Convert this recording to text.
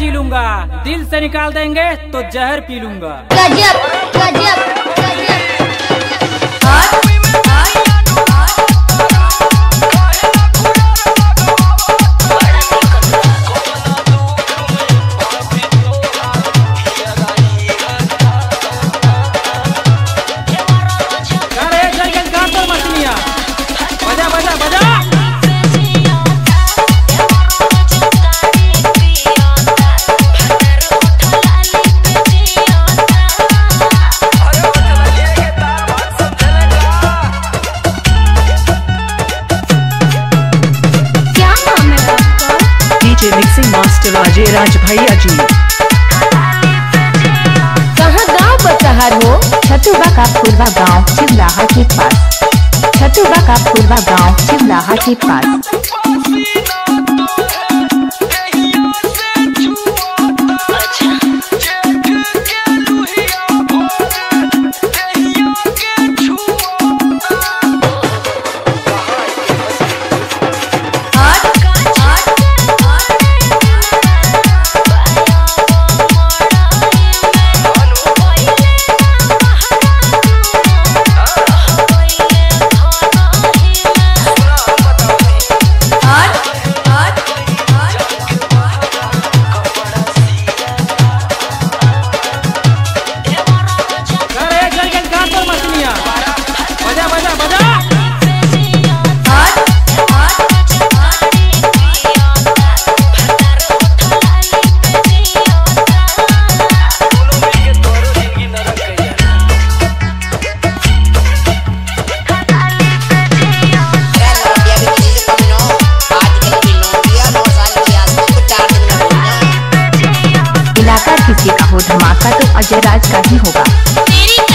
P लूँगा। दिल से निकाल देंगे तो जहर पी लूँगा। गजब गजब। मिक्सिंग राजे राज भैया जी। कहाँ गाँव बसहर हो? छतुबा का पूर्वा गाँव चिमलाहा के पास। छतुबा का पूर्वा गाँव चिमलाहा के पास। धमाका तो अजय राज का ही होगा।